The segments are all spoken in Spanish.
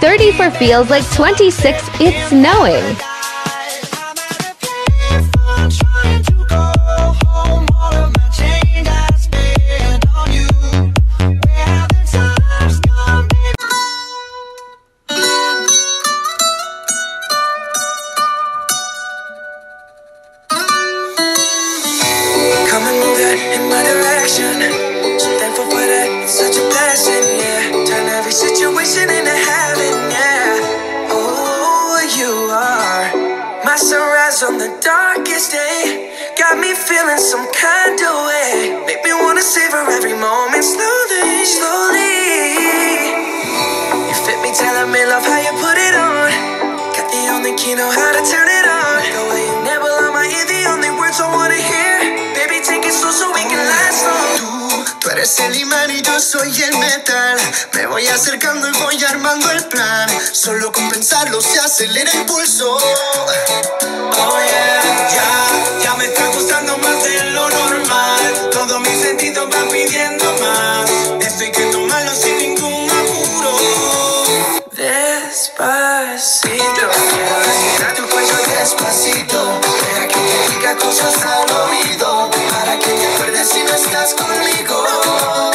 30 for feels like 26, it's snowing. Sunrise on the darkest day. Got me feeling some kind of way. Make me wanna savor every moment slowly, slowly. You fit me, telling me love how you put it on. Got the only key, know how to turn it eres el imán y yo soy el metal. Me voy acercando y voy armando el plan. Solo con pensarlo se acelera el pulso. Oh yeah, ya, ya me está gustando más de lo normal. Todos mis sentidos van pidiendo más. Esto hay que tomarlo sin ningún apuro. Despacito, quiero respirar tu cuello despacito. Deja que te diga cosas al oído. Estás conmigo.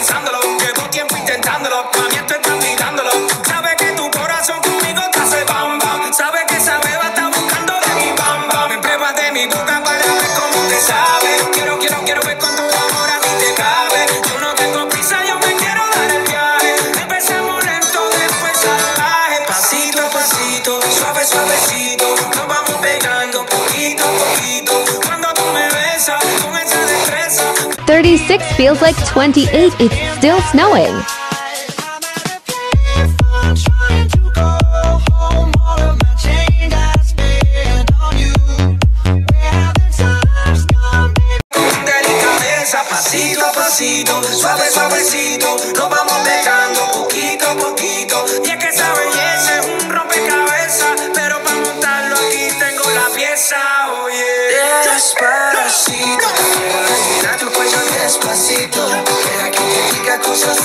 Pensándolo. Llevo tiempo intentándolo. Mami, esto estás mirándolo. Sabe que tu corazón conmigo te hace bam bam. Sabe que esa beba está buscando de mi bam bam. Me pruebas de mi boca para ver cómo te sabe. Quiero, quiero, quiero ver con tu amor a ti te cabe. Yo no tengo prisa, yo me quiero dar el viaje. Empecemos lento, después salvaje. Pasito a pasito, suave, suavecito. Nos vamos pegando 36 feels like 28. It's still snowing. Despacito, deja que te diga cosas